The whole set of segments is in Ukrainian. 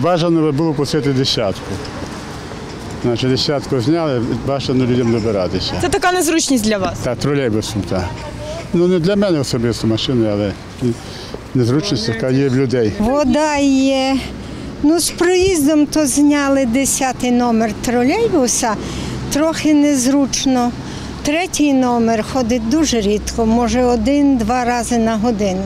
Бажано би було пустити десятку. Значить, десятку зняли, бажано людям добиратися. Це така незручність для вас. Та тролейбусом, так. Ну не для мене особисто машини, але незручність така є в людей. Вода є. Ну, з проїздом то зняли 10 номер тролейбуса, трохи незручно. Третій номер ходить дуже рідко, може один-два рази на годину.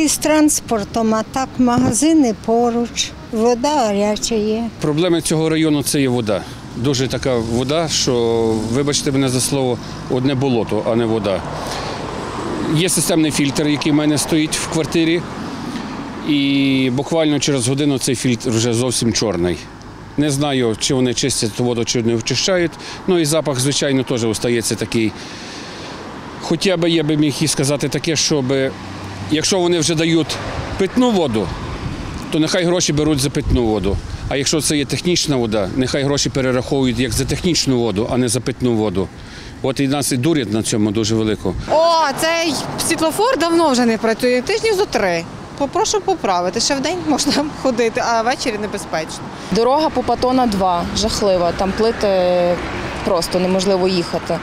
Тільки транспортом, а так магазини поруч, вода гаряча є. Проблеми цього району це є вода. Дуже така вода, що, вибачте мене за слово, одне болото, а не вода. Є системний фільтр, який в мене стоїть в квартирі, і буквально через годину цей фільтр вже зовсім чорний. Не знаю, чи вони чистять воду, чи не очищають. Ну і запах, звичайно, теж остається такий. Хоча б я би міг і сказати таке, щоб якщо вони вже дають питну воду, то нехай гроші беруть за питну воду. А якщо це є технічна вода, нехай гроші перераховують як за технічну воду, а не за питну воду. От і нас і дурять на цьому дуже велико. О, цей світлофор давно вже не працює, тижнів зо три. Попрошу поправити. Ще в день можна ходити, а ввечері небезпечно. Дорога по Патона 2, жахлива. Там плити просто неможливо їхати.